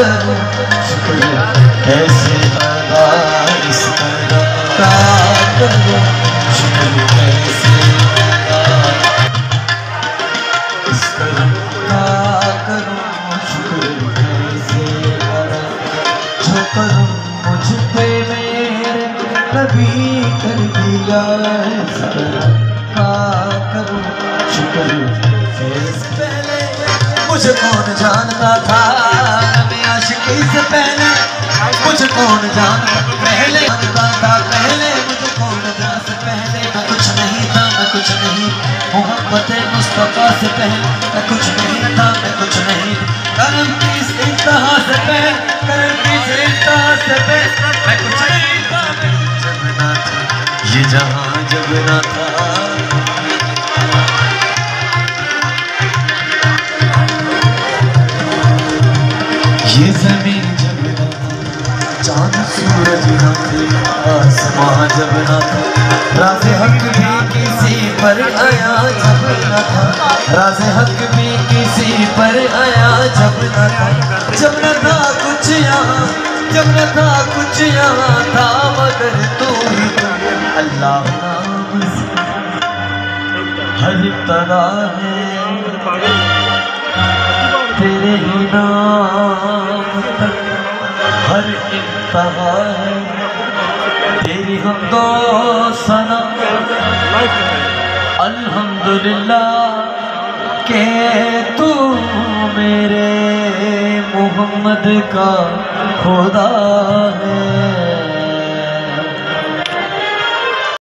کروں شکریہ کیسے ادا اس کا کروں شکریہ کیسے اس طرح کا کروں شکریہ کیسے ادا جو کرم مجھ پہ میرے نبی کر دیا اس کا کروں شکریہ کیسے پہلے مجھے کون جانتا تھا؟ میں عاشقی سے پہلے مجھے کون جانتا پہلے جانتا تھا پہلے مجھے کون جان سے پہلے میں کچھ نہیں تھا، میں کچھ نہیں۔ محبت مصطفیٰ سے پہلے میں کچھ نہیں تھا، میں کچھ نہیں۔ کرم کی اس انتہا سے پہلے، کرم کی اس انتہا سے پہلے میں کچھ نہیں تھا، میں جب نہ تھا۔ یہ جہاں جب نہ تھا یہ زمین جب نہ چاند سورج نہ تھے آسمان جب نہ تھا، راز حق بھی کسی پر آیا جب نہ تھا، راز حق بھی کسی پر آیا جب نہ تھا، جب نہ تھا کچھ یہاں، جب نہ تھا کچھ یہاں تھا، مگر تو ہی تو اللہ نام سے ہر طرح ہے۔ انتہا ہے تیری حمد و سنا۔ الحمدللہ کہ تو میرے محمد کا خدا ہے۔